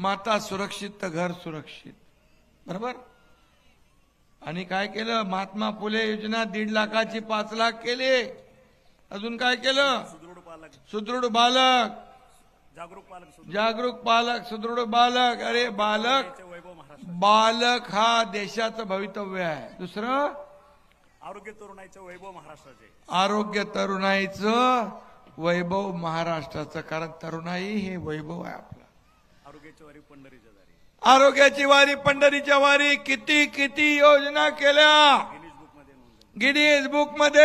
माता सुरक्षित तर घर सुरक्षित. बरोबर? आणि काय केलं? महात्मा फुले योजना दीड लाखाची पाच लाख केले. अजून काय केलं? सुदृढ बालक. जागरूक पालक जागरूक पालक सुदृढ बालक. अरे बालक बालक हा देशाचं भवितव्य आहे. दुसरं? आरोग्य तरुणाईचे वैभव महाराष्ट्राचे. आरोग्य तरुणाईचं वैभव महाराष्ट्राचं. कारण तरुणाई हे वैभव आहे आपलं आरोग्याच्या वारी पंढरीच्या दारी आरोग्याची वारी पंढरीच्या वारी किती किती योजना केल्या? गिनीज बुकमध्ये